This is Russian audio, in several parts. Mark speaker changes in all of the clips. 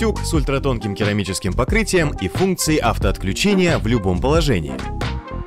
Speaker 1: утюг с ультратонким керамическим покрытием и функцией автоотключения в любом положении.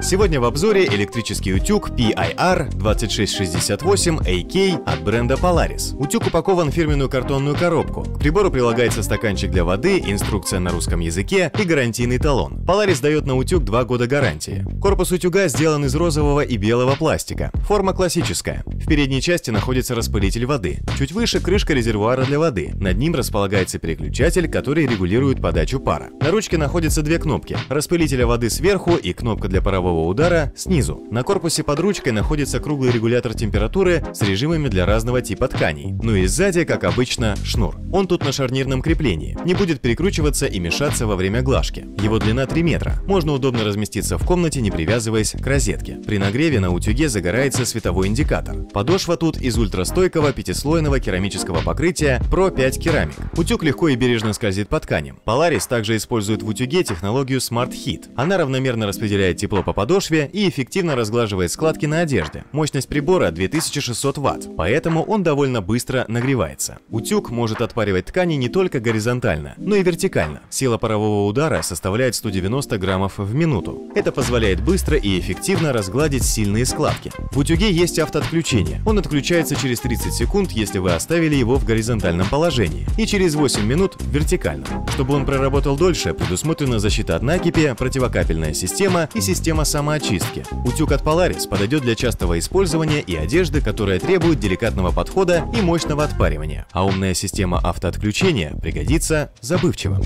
Speaker 1: Сегодня в обзоре электрический утюг PIR 2668AK от бренда Polaris. Утюг упакован в фирменную картонную коробку. К прибору прилагается стаканчик для воды, инструкция на русском языке и гарантийный талон. Polaris дает на утюг 2 года гарантии. Корпус утюга сделан из розового и белого пластика. Форма классическая. В передней части находится распылитель воды. Чуть выше крышка резервуара для воды. Над ним располагается переключатель, который регулирует подачу пара. На ручке находятся две кнопки. Распылителя воды сверху и кнопка для парового теплового удара снизу. На корпусе под ручкой находится круглый регулятор температуры с режимами для разного типа тканей. Ну и сзади, как обычно, шнур. Он тут на шарнирном креплении. Не будет перекручиваться и мешаться во время глажки. Его длина 3 метра. Можно удобно разместиться в комнате, не привязываясь к розетке. При нагреве на утюге загорается световой индикатор. Подошва тут из ультрастойкого пятислойного керамического покрытия Pro 5 Керамик. Утюг легко и бережно скользит по тканям. Polaris также использует в утюге технологию Smart Heat. Она равномерно распределяет тепло по подошве и эффективно разглаживает складки на одежде. Мощность прибора 2600 Вт, поэтому он довольно быстро нагревается. Утюг может отпаривать ткани не только горизонтально, но и вертикально. Сила парового удара составляет 190 граммов в минуту. Это позволяет быстро и эффективно разгладить сильные складки. В утюге есть автоотключение. Он отключается через 30 секунд, если вы оставили его в горизонтальном положении, и через 8 минут в вертикальном. Чтобы он проработал дольше, предусмотрена защита от накипи, противокапельная система и система самоочистки. Утюг от Polaris подойдет для частого использования и одежды, которая требует деликатного подхода и мощного отпаривания, а умная система автоотключения пригодится забывчивым.